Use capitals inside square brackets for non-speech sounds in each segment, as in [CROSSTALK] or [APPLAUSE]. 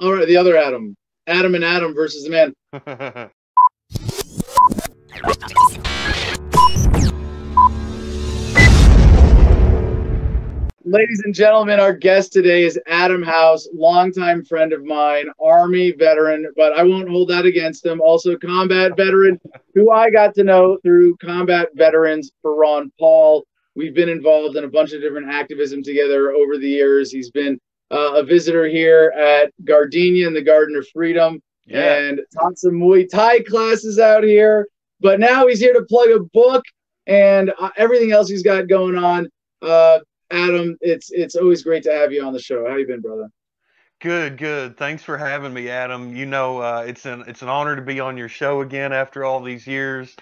All right, the other Adam. Adam and Adam versus the man. [LAUGHS] Ladies and gentlemen, our guest today is Adam House, longtime friend of mine, Army veteran, but I won't hold that against him. Also, combat veteran, who I got to know through combat veterans for Ron Paul. We've been involved in a bunch of different activism together over the years. He's been uh, a visitor here at Gardenia in the Garden of Freedom Yeah. and taught some Muay Thai classes out here. But now he's here to plug a book and uh, everything else he's got going on. Uh, Adam, it's it's always great to have you on the show. How you been, brother? Good, good. Thanks for having me, Adam. You know, uh, it's an it's an honor to be on your show again after all these years.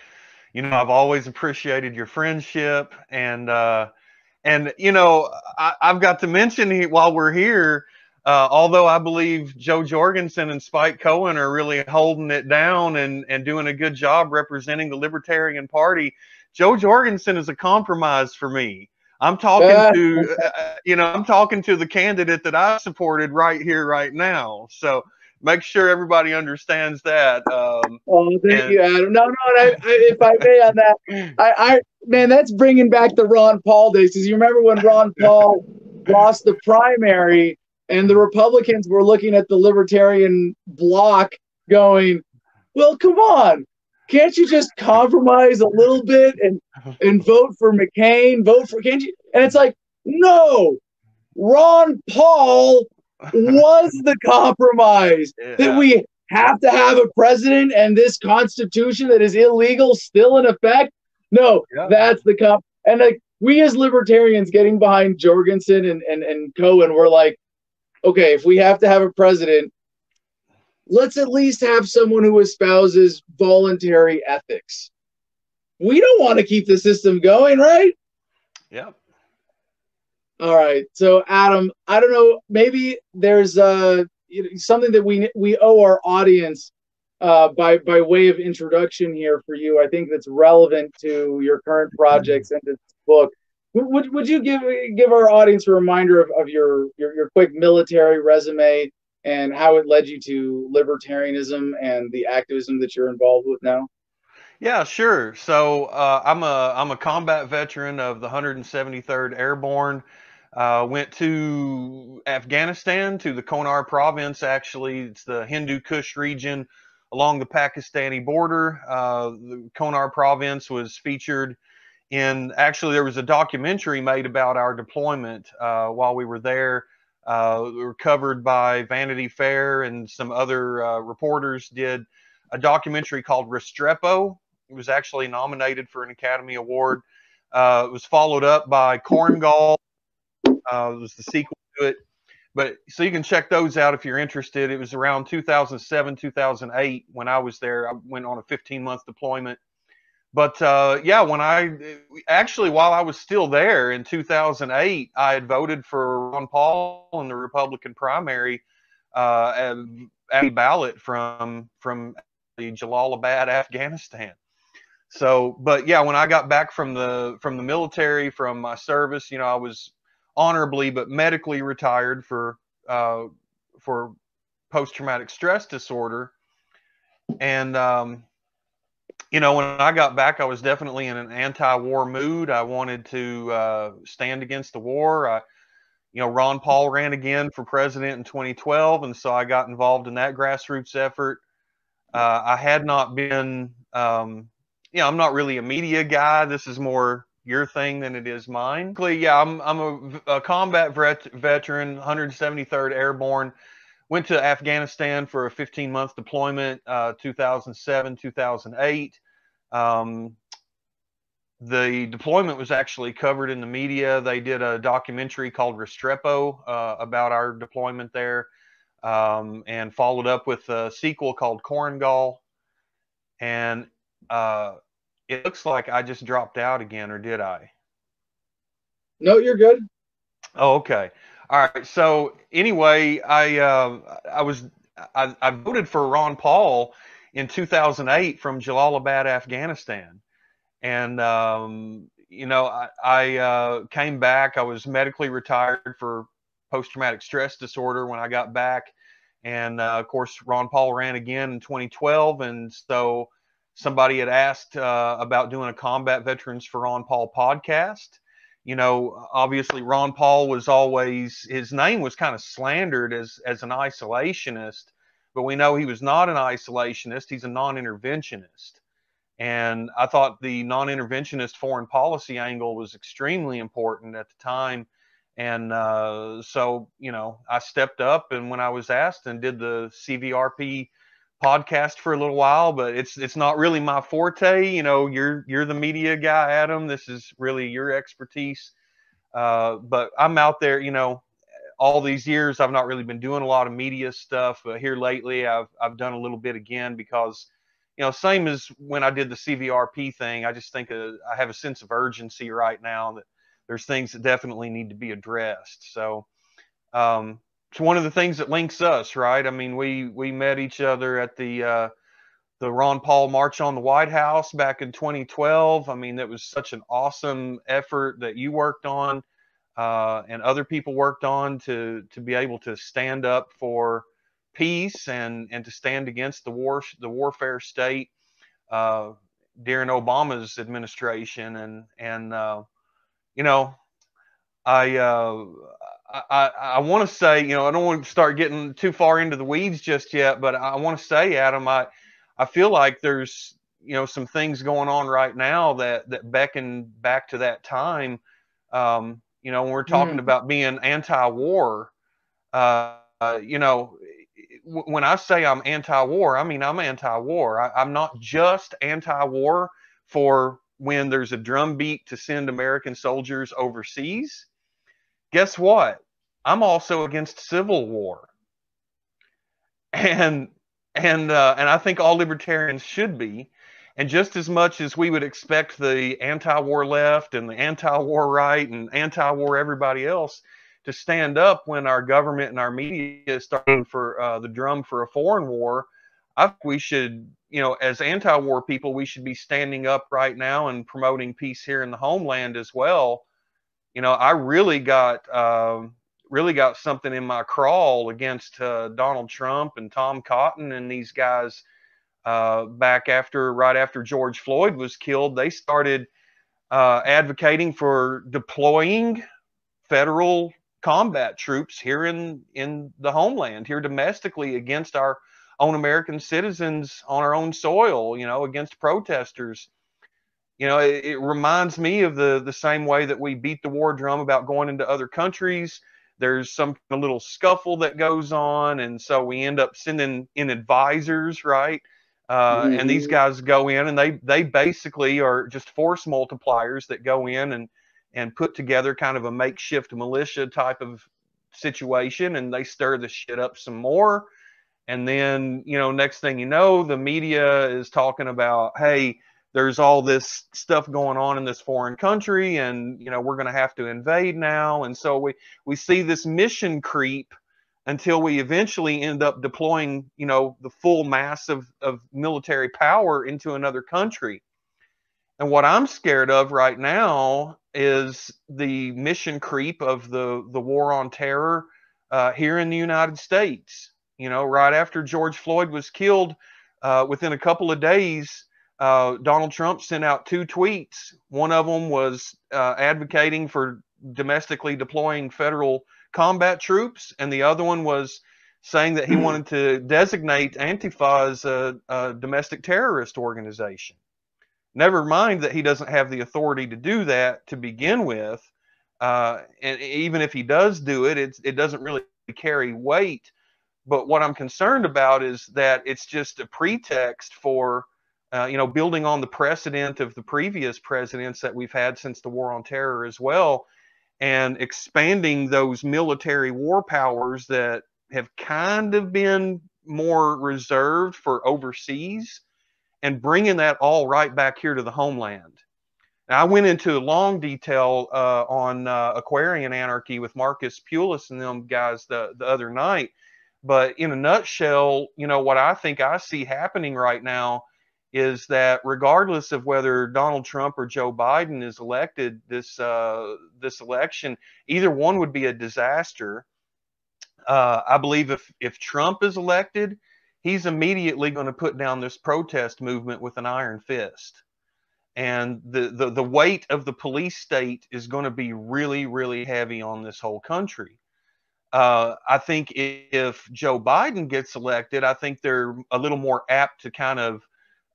You know, I've always appreciated your friendship, and uh, and you know, I, I've got to mention he, while we're here, uh, although I believe Jo Jorgensen and Spike Cohen are really holding it down and and doing a good job representing the Libertarian Party. Jo Jorgensen is a compromise for me. I'm talking to, uh, you know, I'm talking to the candidate that I supported right here, right now. So make sure everybody understands that. Um, Oh, thank Yeah. you, Adam. No, no, I, I, if I may on that, [LAUGHS] I, I, man, that's bringing back the Ron Paul days. Because you remember when Ron [LAUGHS] Paul lost the primary, and the Republicans were looking at the Libertarian bloc, going, "Well, come on, can't you just compromise a little bit and and vote for McCain? Vote for can't you?" And it's like, no, Ron Paul was the compromise [LAUGHS] that we have to have a president and this constitution that is illegal still in effect. No, Yeah. that's the comp. And like we as libertarians getting behind Jorgensen and, and, and Cohen, we're like, okay, if we have to have a president, let's at least have someone who espouses voluntary ethics. We don't want to keep the system going, right? Yep. All right. So Adam, I don't know, maybe there's uh you know, something that we we owe our audience uh by by way of introduction here for you. I think that's relevant to your current projects and this book. Would, would, you give give our audience a reminder of, of your, your your quick military resume and how it led you to libertarianism and the activism that you're involved with now? Yeah, sure. So uh, I'm a I'm a combat veteran of the 173rd Airborne. Uh, went to Afghanistan to the Konar province. Actually, it's the Hindu Kush region along the Pakistani border. Uh, the Konar province was featured in. Actually, there was a documentary made about our deployment uh, while we were there. Uh, we were covered by Vanity Fair and some other uh, reporters did a documentary called Restrepo. It was actually nominated for an Academy Award. Uh, it was followed up by Korengal. Uh, it was the sequel to it. But so you can check those out if you're interested. It was around 2007, 2008 when I was there. I went on a 15 month deployment. But uh, yeah, when I actually, while I was still there in 2008, I had voted for Ron Paul in the Republican primary uh, and a ballot from from the Jalalabad, Afghanistan. So, but yeah, when I got back from the from the military, from my service, you know, I was honorably but medically retired for uh, for post traumatic stress disorder, and um, you know, when I got back, I was definitely in an anti-war mood. I wanted to uh, stand against the war. I, you know, Ron Paul ran again for president in 2012, and so I got involved in that grassroots effort. Uh, I had not been, um, you know, I'm not really a media guy. This is more your thing than it is mine. Yeah, I'm, I'm a, a combat vet, veteran, 173rd Airborne. Went to Afghanistan for a 15 month deployment, uh, 2007, 2008. Um, the deployment was actually covered in the media. They did a documentary called Restrepo uh, about our deployment there um, and followed up with a sequel called Korengal. And uh, it looks like I just dropped out again, or did I? No, you're good. Oh, okay. All right. So anyway, I uh, I was I, I voted for Ron Paul in 2008 from Jalalabad, Afghanistan, and um, you know I, I uh, came back. I was medically retired for post traumatic stress disorder when I got back, And uh, of course, Ron Paul ran again in 2012. And so somebody had asked uh, about doing a Combat Veterans for Ron Paul podcast. You know, obviously, Ron Paul was always, his name was kind of slandered as, as an isolationist, but we know he was not an isolationist, he's a non interventionist. And I thought the non interventionist foreign policy angle was extremely important at the time. And uh, so, you know, I stepped up and when I was asked and did the CVRP podcast for a little while, but it's it's not really my forte. You know, you're you're the media guy, Adam. This is really your expertise. Uh, but I'm out there, you know, all these years I've not really been doing a lot of media stuff, but here lately I've I've done a little bit again because you know, same as when I did the CVRP thing, I just think uh, I have a sense of urgency right now that there's things that definitely need to be addressed. So, um, it's one of the things that links us, right? I mean, we we met each other at the uh, the Ron Paul March on the White House back in 2012. I mean, that was such an awesome effort that you worked on uh, and other people worked on to to be able to stand up for peace and and to stand against the war the warfare state uh, during Obama's administration and and uh, you know I uh, I, I want to say, you know, I don't want to start getting too far into the weeds just yet, but I want to say, Adam, I, I feel like there's, you know, some things going on right now that, that beckon back to that time. Um, you know, when we're talking mm. about being anti-war, uh, uh, you know, when I say I'm anti-war, I mean I'm anti-war. I, I'm not just anti-war for when there's a drumbeat to send American soldiers overseas guess what? I'm also against civil war. And and uh, and I think all libertarians should be. And just as much as we would expect the anti-war left and the anti-war right and anti-war everybody else to stand up when our government and our media is starting for uh, the drum for a foreign war, I think we should, you know, as anti-war people, we should be standing up right now and promoting peace here in the homeland as well you know, I really got um, really got something in my crawl against uh, Donald Trump and Tom Cotton and these guys uh, back after right after George Floyd was killed. They started uh, advocating for deploying federal combat troops here in in the homeland, here domestically against our own American citizens on our own soil. You know, against protesters you know, it, it, reminds me of the the same way that we beat the war drum about going into other countries. There's some a little scuffle that goes on, and so we end up sending in advisors, right? Uh, mm-hmm. And these mm-hmm. guys go in, and they they basically are just force multipliers that go in and and put together kind of a makeshift militia type of situation, and they stir the shit up some more. And then, you know, next thing you know, the media is talking about, hey, there's all this stuff going on in this foreign country and you know we're going to have to invade now. And so we we see this mission creep until we eventually end up deploying you know the full mass of, of military power into another country. And what i'm scared of right now is the mission creep of the the war on terror uh, here in the united states. You know right after george floyd was killed uh, within a couple of days uh, Donald Trump sent out two tweets. One of them was uh, advocating for domestically deploying federal combat troops, and the other one was saying that he [CLEARS THROAT] wanted to designate Antifa as a, a domestic terrorist organization. Never mind that he doesn't have the authority to do that to begin with. Uh, and even if he does do it, it doesn't really carry weight. But what I'm concerned about is that it's just a pretext for uh, you know, building on the precedent of the previous presidents that we've had since the war on terror as well, and expanding those military war powers that have kind of been more reserved for overseas and bringing that all right back here to the homeland. Now, I went into a long detail uh, on uh, Aquarian Anarchy with Marcus Pulis and them guys the, the other night. But in a nutshell, you know, what I think I see happening right now is that regardless of whether Donald Trump or Joe Biden is elected this uh, this election, either one would be a disaster. Uh, I believe if if Trump is elected, he's immediately going to put down this protest movement with an iron fist. And the, the, the weight of the police state is going to be really, really heavy on this whole country. Uh, I think if Joe Biden gets elected, I think they're a little more apt to kind of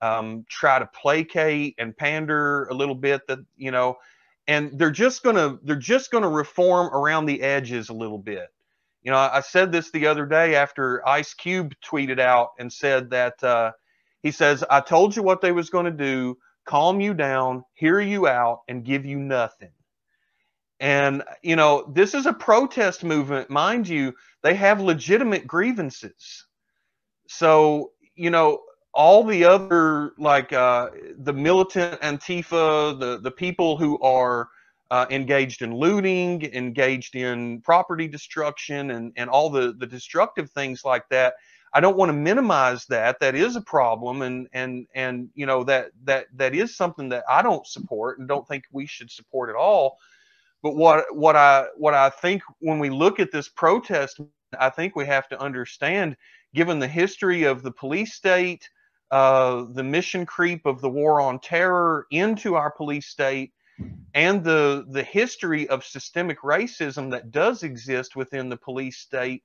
um, try to placate and pander a little bit that you know, and they're just gonna they're just gonna reform around the edges a little bit. You know, I said this the other day after Ice Cube tweeted out and said that uh, he says, "I told you what they was to do: calm you down, hear you out, and give you nothing." And you know, this is a protest movement, mind you. They have legitimate grievances. So you know, all the other like uh, the militant Antifa, the the people who are uh, engaged in looting, engaged in property destruction, and and all the the destructive things like that. I don't want to minimize that. That is a problem, and and and you know that that that is something that I don't support and don't think we should support at all. But what what I what I think when we look at this protest, I think we have to understand, given the history of the police state, uh, the mission creep of the war on terror into our police state, and the the history of systemic racism that does exist within the police state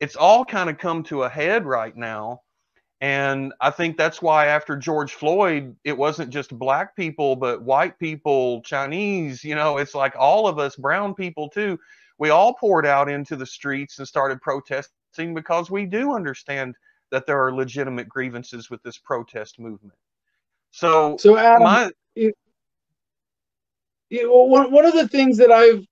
it's all kind of come to a head right now. And i think that's why after george floyd it wasn't just black people but white people chinese you know it's like all of us brown people too. We all poured out into the streets and started protesting because we do understand that there are legitimate grievances with this protest movement so so Adam, my, yeah, well, one, one of the things that I've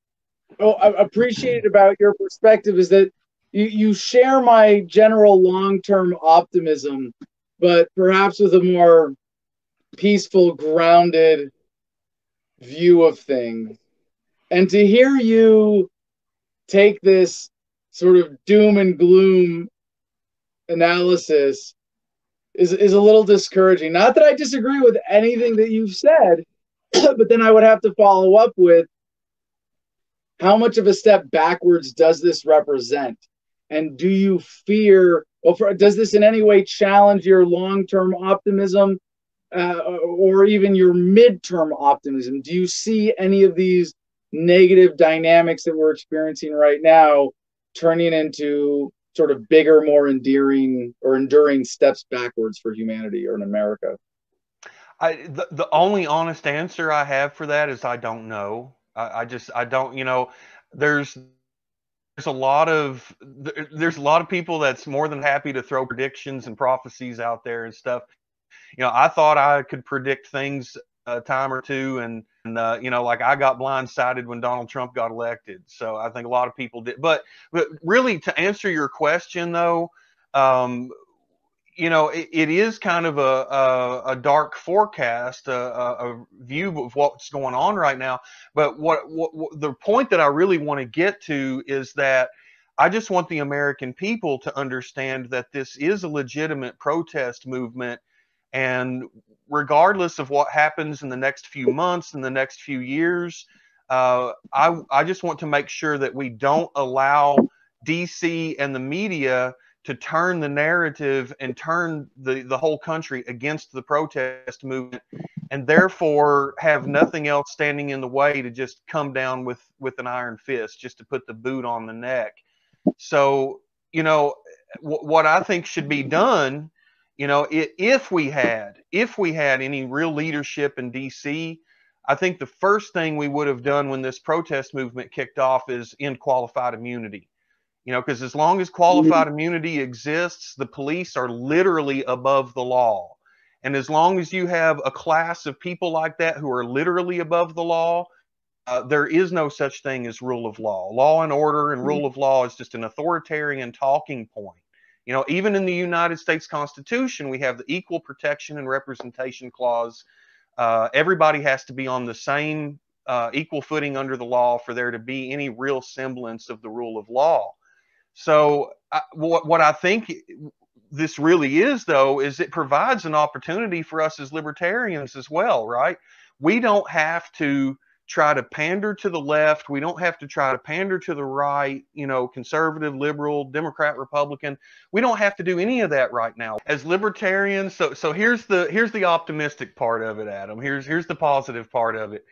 oh, appreciated about your perspective is that you, you share my general long term optimism, but perhaps with a more peaceful, grounded view of things. And to hear you take this sort of doom and gloom analysis is, is a little discouraging. Not that I disagree with anything that you've said, [CLEARS THROAT] but then I would have to follow up with how much of a step backwards does this represent? And do you fear, well, for, does this in any way challenge your long term optimism uh, or even your midterm optimism? Do you see any of these negative dynamics that we're experiencing right now turning into sort of bigger, more endearing or enduring steps backwards for humanity or in America? I the, the only honest answer I have for that is I don't know. I, I just I don't you know there's there's a lot of there's a lot of people that's more than happy to throw predictions and prophecies out there and stuff. You know, I thought I could predict things a time or two, and, and uh, you know, like I got blindsided when Donald Trump got elected. So I think a lot of people did. But but really, to answer your question though, um, you know, it, it is kind of a, a, a dark forecast, a, a, view of what's going on right now. But what, what, what the point that I really want to get to is that I just want the American people to understand that this is a legitimate protest movement. And regardless of what happens in the next few months, in the next few years, uh, I, I just want to make sure that we don't allow DC and the media to turn the narrative and turn the, the whole country against the protest movement and therefore have nothing else standing in the way to just come down with with an iron fist just to put the boot on the neck. So you know w- what i think should be done you know it, if we had if we had any real leadership in dc i think the first thing we would have done when this protest movement kicked off is end qualified immunity you know, because as long as qualified mm-hmm. immunity exists, the police are literally above the law. And as long as you have a class of people like that who are literally above the law, uh, there is no such thing as rule of law. Law and order and mm-hmm. rule of law is just an authoritarian talking point. You know, even in the United States Constitution, we have the Equal Protection and Representation Clause. Uh, everybody has to be on the same uh, equal footing under the law for there to be any real semblance of the rule of law. So, I, what, what I think this really is, though, is it provides an opportunity for us as libertarians as well, right? We don't have to try to pander to the left. We don't have to try to pander to the right, you know, conservative, liberal, Democrat, Republican. We don't have to do any of that right now. As libertarians, so so here's the here's the optimistic part of it, Adam. Here's here's the positive part of it.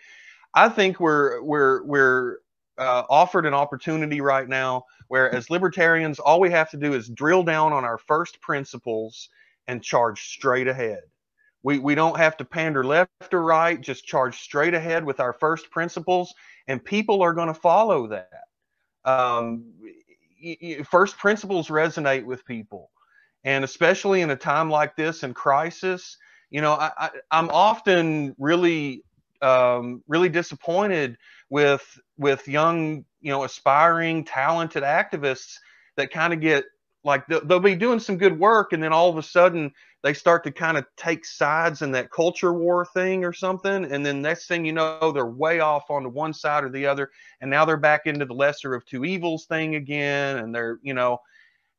I think we're we're we're uh, offered an opportunity right now where as libertarians all we have to do is drill down on our first principles and charge straight ahead we, we don't have to pander left or right, just charge straight ahead with our first principles, and people are going to follow that. Um, first principles resonate with people. And especially in a time like this in crisis, you know, I, I'm often really, um, really disappointed with with young, you know, aspiring, talented activists that kind of get like they'll, they'll be doing some good work, and then all of a sudden they start to kind of take sides in that culture war thing or something and then next thing you know they're way off on the one side or the other and now they're back into the lesser of two evils thing again and they're you know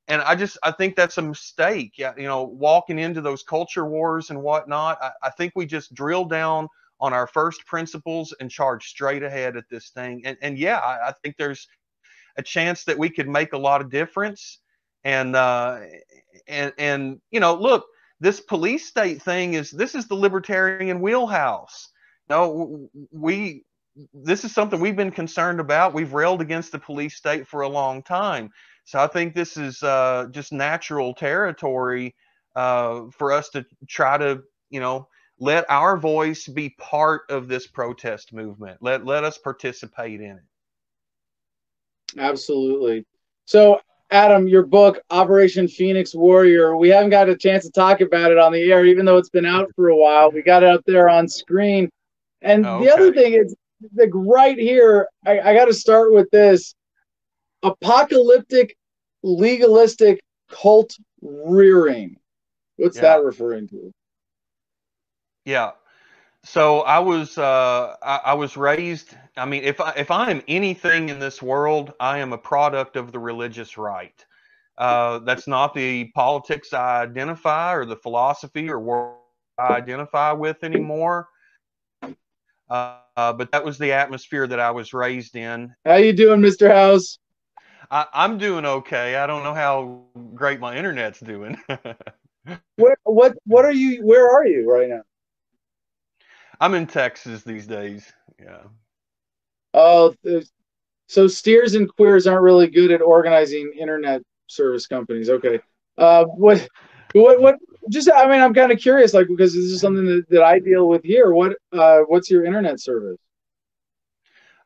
and i just i think that's a mistake yeah you know walking into those culture wars and whatnot i, I think we just drill down on our first principles and charge straight ahead at this thing and and yeah i, I think there's a chance that we could make a lot of difference and uh and and you know look this police state thing is this is the libertarian wheelhouse. No, we this is something we've been concerned about. We've railed against the police state for a long time. So I think this is uh, just natural territory uh, for us to try to, you know, let our voice be part of this protest movement. Let let us participate in it. Absolutely. So Adam, your book, Operation Phoenix Warrior, we haven't got a chance to talk about it on the air, even though it's been out for a while. We got it up there on screen. And okay. the other thing is, like right here, I, I got to start with this apocalyptic, legalistic cult rearing. What's yeah. that referring to? Yeah, so I was uh, I, I, was raised. I mean, if I if I am anything in this world, I am a product of the religious right. Uh, that's not the politics I identify or the philosophy or what I identify with anymore. Uh, but that was the atmosphere that I was raised in. How you doing, Mr. House? I, am doing okay. I don't know how great my internet's doing. [LAUGHS] what what what are you? Where are you right now? I'm in Texas these days. Yeah. Oh, so steers and queers aren't really good at organizing internet service companies. Okay. Uh, what, what, what? Just, I mean, I'm kind of curious, like, because this is something that, that I deal with here. What, uh, what's your internet service?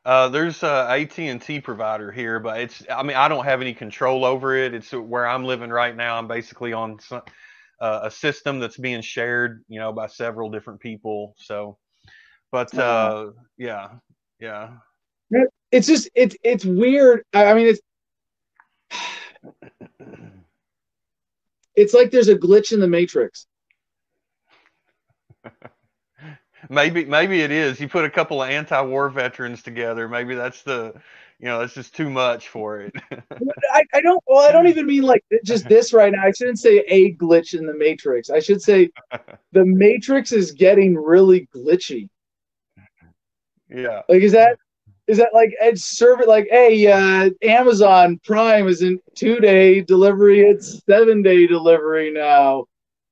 Uh, there's a AT&T provider here, but it's, I mean, I don't have any control over it. It's where I'm living right now. I'm basically on some, uh, a system that's being shared, you know, by several different people. So but uh, yeah, yeah. It's just it's it's weird. I mean, it's it's like there's a glitch in the matrix. maybe maybe it is. You put a couple of anti-war veterans together. Maybe that's the you know, that's just too much for it. [LAUGHS] I, I don't well, I don't even mean like just this right now. I shouldn't say a glitch in the matrix. I should say [LAUGHS] the matrix is getting really glitchy. Yeah. Like, is that is that like Edge serve like, hey, uh, Amazon Prime is in two day delivery, it's seven day delivery now.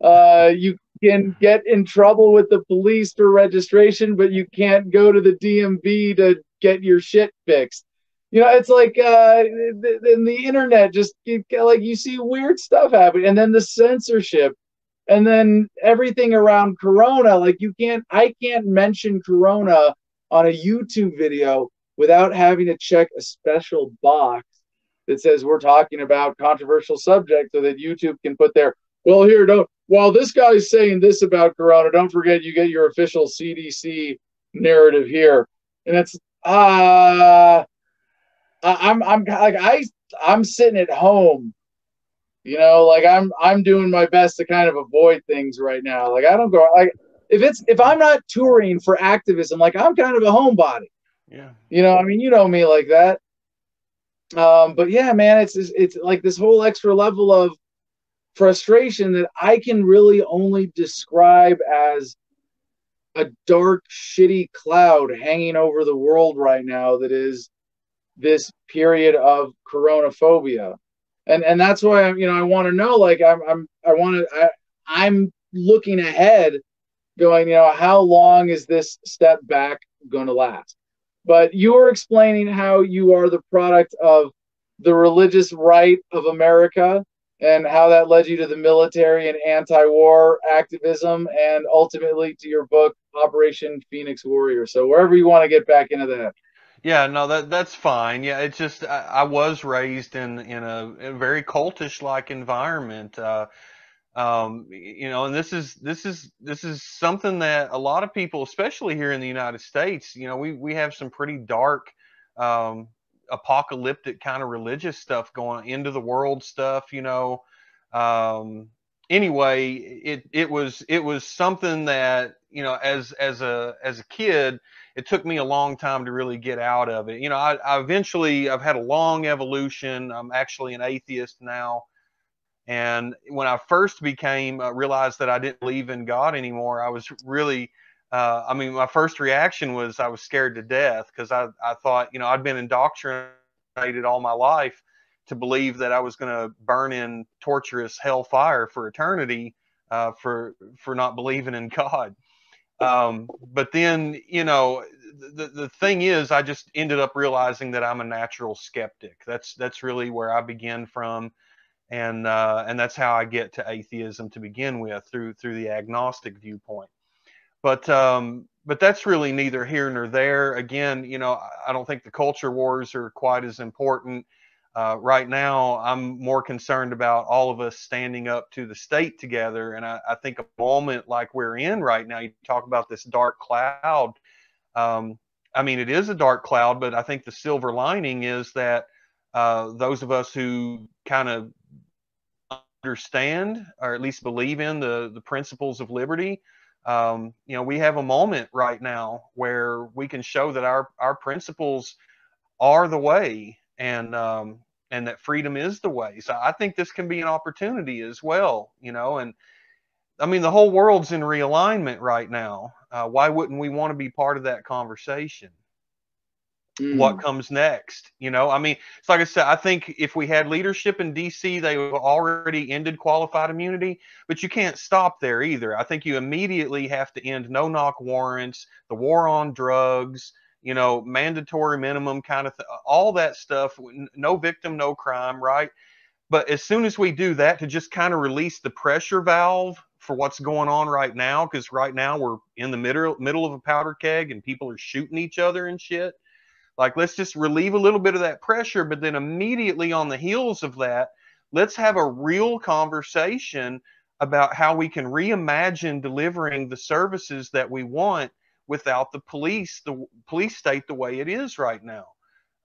Uh, you can get in trouble with the police for registration, but you can't go to the DMV to get your shit fixed. You know, it's like uh, the internet, just like you see weird stuff happen, and then the censorship, and then everything around Corona. Like you can't, I can't mention Corona on a YouTube video without having to check a special box that says we're talking about controversial subjects so that YouTube can put there, well, here, don't, while this guy's saying this about Corona, don't forget you get your official CDC narrative here. And it's, uh, I'm, I'm like, I, I'm sitting at home, you know, like I'm, I'm doing my best to kind of avoid things right now. Like I don't go, like, if it's if I'm not touring for activism, like I'm kind of a homebody. Yeah. You know, I mean, you know me like that. Um, but yeah, man, it's it's like this whole extra level of frustration that I can really only describe as a dark, shitty cloud hanging over the world right now that is this period of coronaphobia. And and that's why I'm, you know, I want to know, like I'm I'm I want to I I'm looking ahead, going, you know, how long is this step back going to last? But you were explaining how you are the product of the religious right of America and how that led you to the military and anti-war activism and ultimately to your book Operation Phoenix Warrior. So wherever you want to get back into that. Yeah, no, that that's fine. Yeah, it's just I, I was raised in in a, a very cultish like environment. Uh, um, you know, and this is this is this is something that a lot of people, especially here in the United States, you know, we we have some pretty dark um, apocalyptic kind of religious stuff going into the world stuff, you know. Um, anyway, it it was it was something that you know as as a as a kid, it took me a long time to really get out of it. You know, I, I eventually I've had a long evolution. I'm actually an atheist now. And when I first became uh, realized that I didn't believe in God anymore, I was really uh, I mean, my first reaction was I was scared to death because I, I thought, you know, I'd been indoctrinated all my life to believe that I was going to burn in torturous hellfire for eternity uh, for for not believing in God. Um, but then, you know, the the thing is, I just ended up realizing that I'm a natural skeptic. That's that's really where I begin from, and uh, and that's how I get to atheism to begin with through through the agnostic viewpoint. But um, but that's really neither here nor there. Again, you know, I don't think the culture wars are quite as important. Uh, right now, I'm more concerned about all of us standing up to the state together. And I, I think a moment like we're in right now, you talk about this dark cloud. Um, I mean, it is a dark cloud, but I think the silver lining is that uh, those of us who kind of understand or at least believe in the, the principles of liberty um, you know, we have a moment right now where we can show that our our principles are the way, and um, and that freedom is the way. So I think this can be an opportunity as well. You know, and I mean the whole world's in realignment right now. Uh, why wouldn't we want to be part of that conversation? Mm. what comes next. You know, I mean, it's like I said, I think if we had leadership in DC, they already ended qualified immunity, but you can't stop there either. I think you immediately have to end no knock warrants, the war on drugs, you know, mandatory minimum kind of th- all that stuff. No victim, no crime, right? But as soon as we do that, to just kind of release the pressure valve for what's going on right now, because right now we're in the middle middle of a powder keg and people are shooting each other and shit. Like, let's just relieve a little bit of that pressure, but then immediately on the heels of that, let's have a real conversation about how we can reimagine delivering the services that we want without the police, the police state the way it is right now.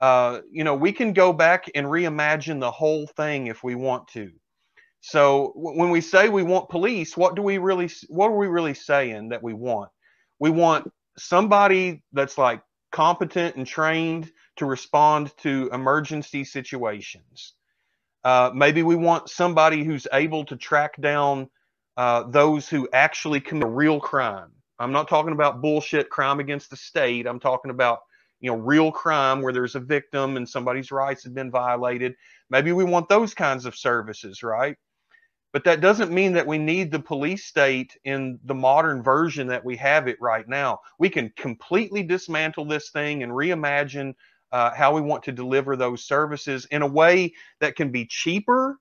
Uh, you know, we can go back and reimagine the whole thing if we want to. So when we say we want police, what do we really, what are we really saying that we want? We want somebody that's like competent and trained to respond to emergency situations. Uh, maybe we want somebody who's able to track down uh, those who actually commit a real crime. I'm not talking about bullshit crime against the state. I'm talking about you know real crime where there's a victim and somebody's rights have been violated. Maybe we want those kinds of services, right? But that doesn't mean that we need the police state in the modern version that we have it right now. We can completely dismantle this thing and reimagine uh, how we want to deliver those services in a way that can be cheaper,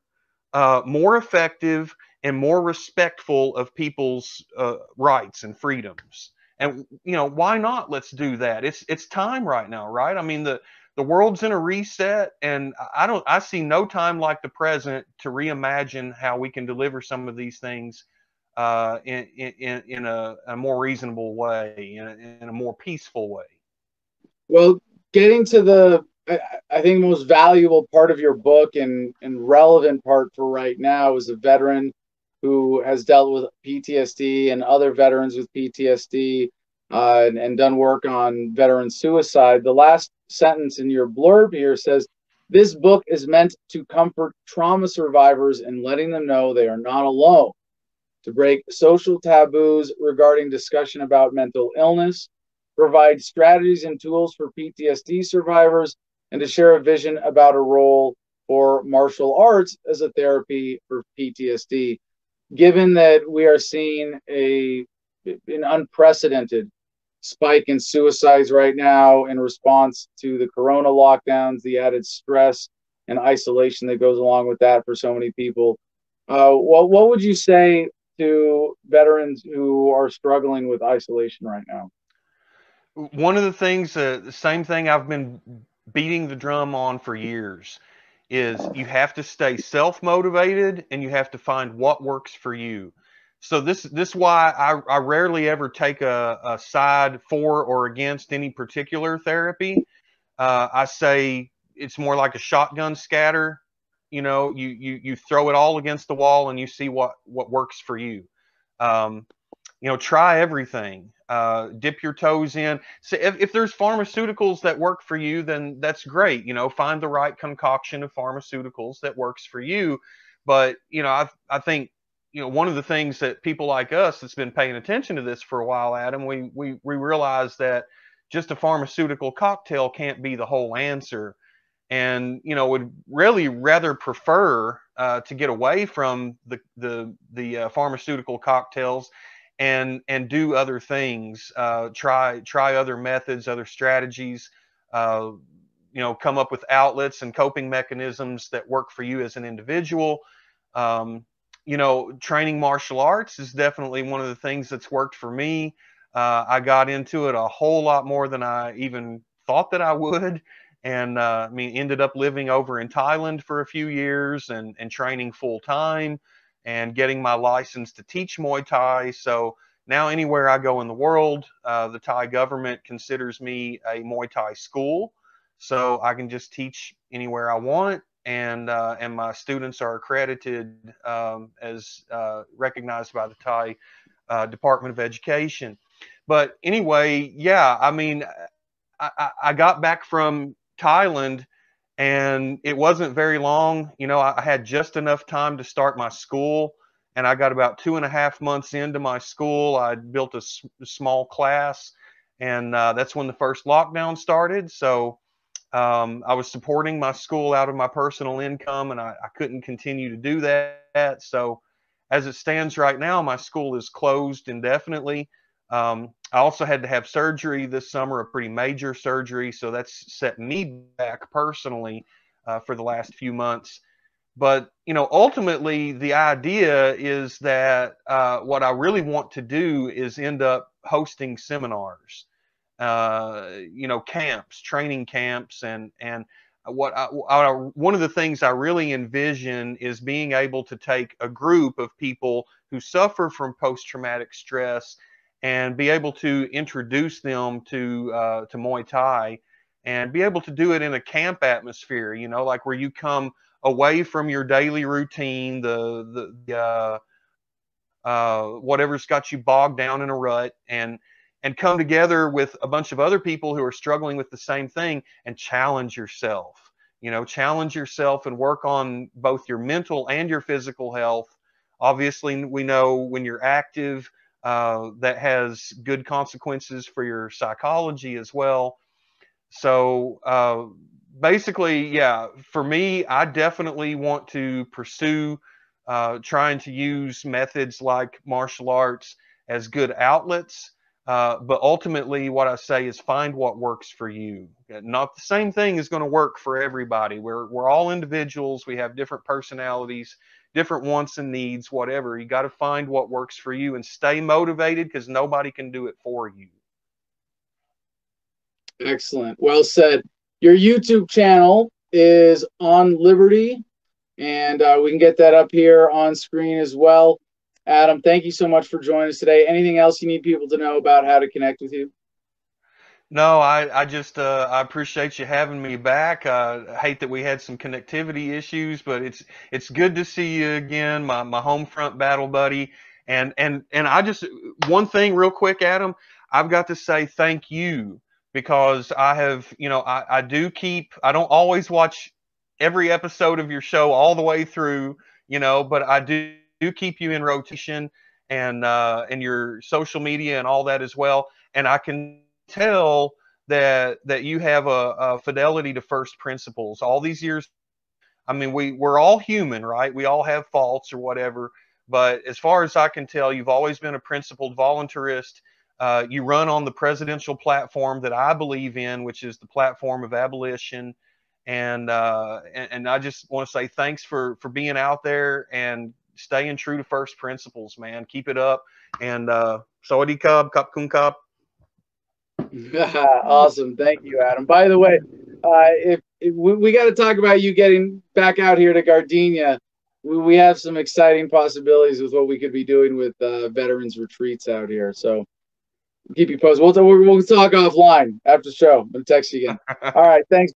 uh, more effective, and more respectful of people's uh, rights and freedoms. And you know why not? Let's do that. It's it's time right now, right? I mean the the world's in a reset and i don't i see no time like the present to reimagine how we can deliver some of these things uh, in, in, in a, a, more reasonable way in a, in a, more peaceful way. Well getting to the I, I think most valuable part of your book and, and relevant part for right now is a veteran who has dealt with ptsd and other veterans with ptsd uh, and, and done work on veteran suicide. The last sentence in your blurb here says, This book is meant to comfort trauma survivors and letting them know they are not alone. to break social taboos regarding discussion about mental illness, provide strategies and tools for PTSD survivors, and to share a vision about a role for martial arts as a therapy for PTSD. Given that we are seeing a an unprecedented spike in suicides right now in response to the corona lockdowns, the added stress and isolation that goes along with that for so many people. Uh, what what would you say to veterans who are struggling with isolation right now? One of the things, uh, the same thing I've been beating the drum on for years, is you have to stay self motivated and you have to find what works for you. So this this why I, I rarely ever take a, a side for or against any particular therapy. Uh, I say it's more like a shotgun scatter. You know, you you you throw it all against the wall and you see what what works for you. Um, you know, try everything. Uh, dip your toes in. So if, if there's pharmaceuticals that work for you, then that's great. You know, find the right concoction of pharmaceuticals that works for you. But you know, I I think you know, one of the things that people like us that's been paying attention to this for a while, Adam, we we we realize that just a pharmaceutical cocktail can't be the whole answer, and you know would really rather prefer uh, to get away from the the the uh, pharmaceutical cocktails and and do other things, uh, try try other methods, other strategies. Uh, you know, come up with outlets and coping mechanisms that work for you as an individual. Um, you know, training martial arts is definitely one of the things that's worked for me. Uh, I got into it a whole lot more than I even thought that I would. And uh, I mean, ended up living over in Thailand for a few years and, and training full time and getting my license to teach Muay Thai. So now, anywhere I go in the world, uh, the Thai government considers me a Muay Thai school. So I can just teach anywhere I want and uh, and my students are accredited um, as uh, recognized by the Thai uh, Department of Education. But anyway, yeah, I mean, I, I, got back from Thailand, and it wasn't very long. You know, I had just enough time to start my school, and I got about two and a half months into my school. I built a, small class, and uh, that's when the first lockdown started. So um, I was supporting my school out of my personal income, and I, I couldn't continue to do that. So, as it stands right now, my school is closed indefinitely. Um, I also had to have surgery this summer, a pretty major surgery, so that's set me back personally uh, for the last few months. But you know, ultimately, the idea is that uh, what I really want to do is end up hosting seminars uh, you know, camps, training camps, and and what I, I, one of the things I really envision is being able to take a group of people who suffer from post-traumatic stress and be able to introduce them to uh, to Muay Thai and be able to do it in a camp atmosphere. You know, like where you come away from your daily routine, the the, uh, uh, whatever's got you bogged down in a rut, and and come together with a bunch of other people who are struggling with the same thing and challenge yourself. You know, challenge yourself and work on both your mental and your physical health. Obviously, we know when you're active, uh, that has good consequences for your psychology as well. So, uh, basically, yeah, for me, I definitely want to pursue uh, trying to use methods like martial arts as good outlets uh, but ultimately, what I say is find what works for you. Not the same thing is going to work for everybody. We're, we're all individuals. We have different personalities, different wants and needs, whatever. You got to find what works for you and stay motivated because nobody can do it for you. Excellent. Well said. Your YouTube channel is on Liberty, and uh, we can get that up here on screen as well. Adam, thank you so much for joining us today. Anything else you need people to know about how to connect with you? No, I, I just uh, I appreciate you having me back. I hate that we had some connectivity issues, but it's it's good to see you again, my my home front battle buddy. And and and I just one thing real quick, Adam, I've got to say thank you because I have you know I, I do keep I don't always watch every episode of your show all the way through, you know, but I do do keep you in rotation and uh, and your social media and all that as well. And I can tell that that you have a, a fidelity to first principles. All these years, I mean, we we're all human, right? We all have faults or whatever. But as far as I can tell, you've always been a principled voluntarist. Uh, you run on the presidential platform that I believe in, which is the platform of abolition. And, uh, and, and I just want to say thanks for for being out there and staying true to first principles, man. Keep it up. And uh, Sawadee Kub, Kap Kun Cup. [LAUGHS] awesome. Thank you, Adam. By the way, uh, if, if we, we got to talk about you getting back out here to Gardenia, we, we have some exciting possibilities with what we could be doing with uh, veterans retreats out here. So keep you posted. We'll, we'll talk offline after the show. I'm text you again. [LAUGHS] All right. Thanks.